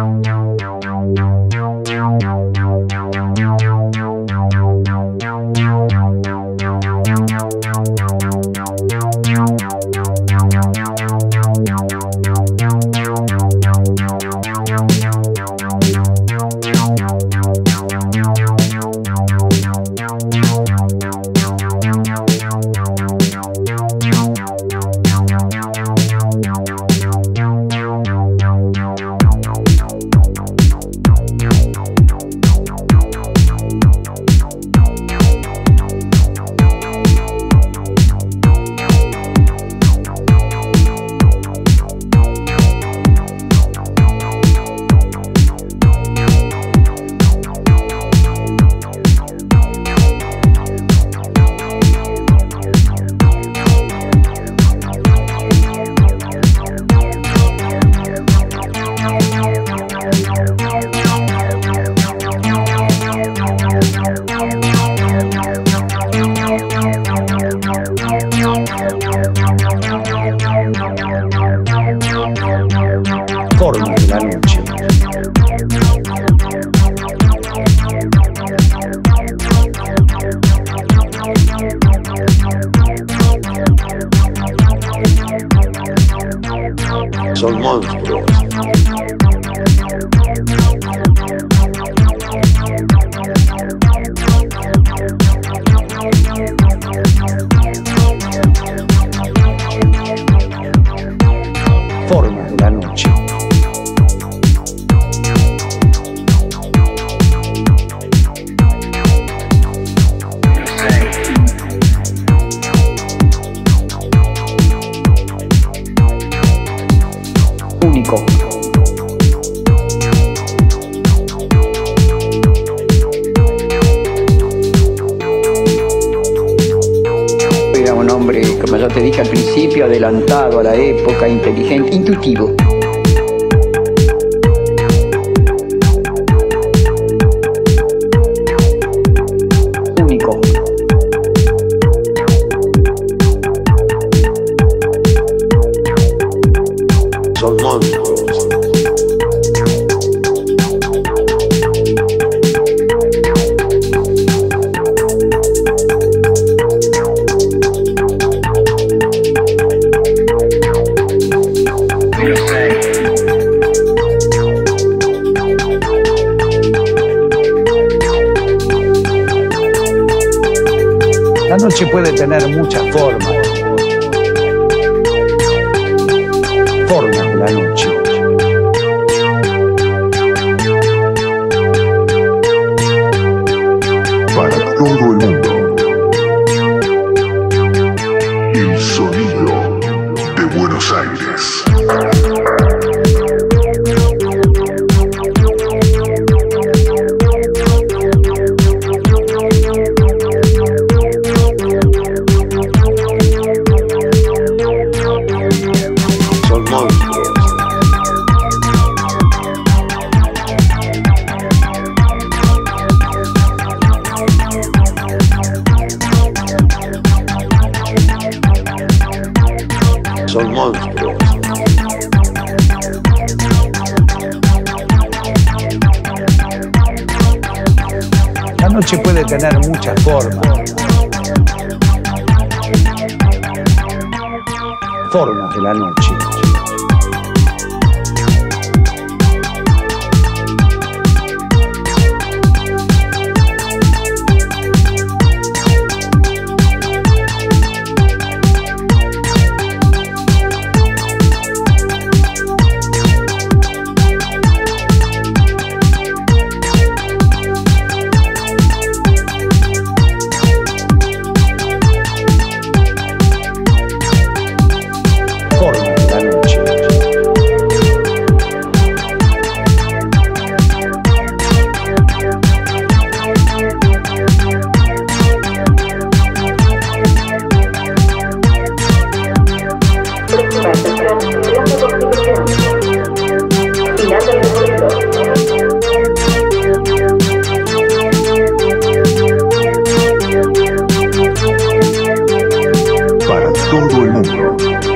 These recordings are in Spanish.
Formas monstruos. Adelantado a la época, inteligente, intuitivo. Son. Muchas formas. Formas de la noche. para todo el mundo. Son monstruos. La noche puede tener muchas formas. Formas de la noche. Para todo el mundo.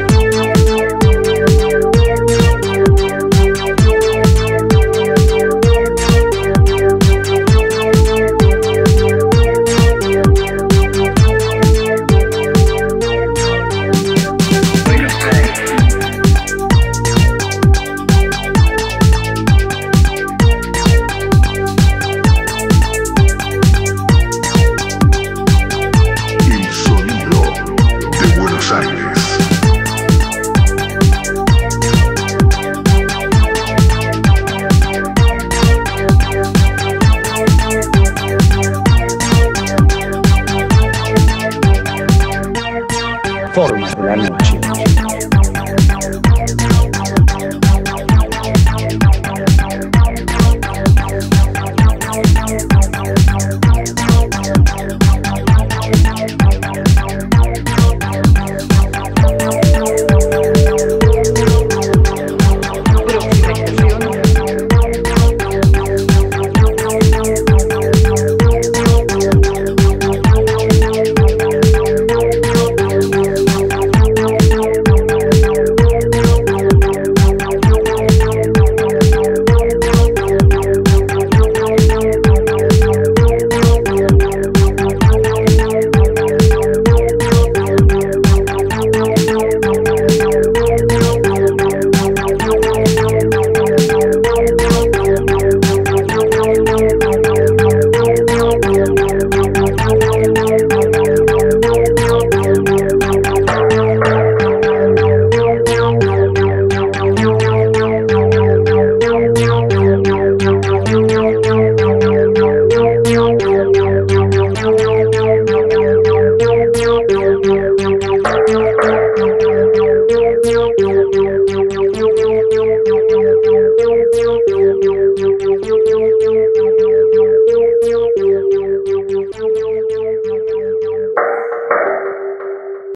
formas realmente.